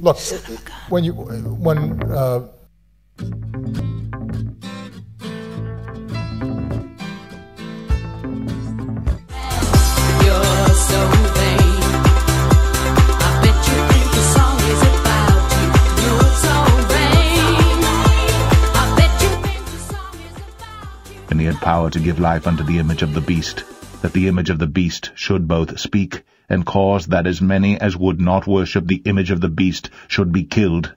Look, when you when uh, and he had power to give life unto the image of the beast, that the image of the beast should both speak, and cause that as many as would not worship the image of the beast should be killed.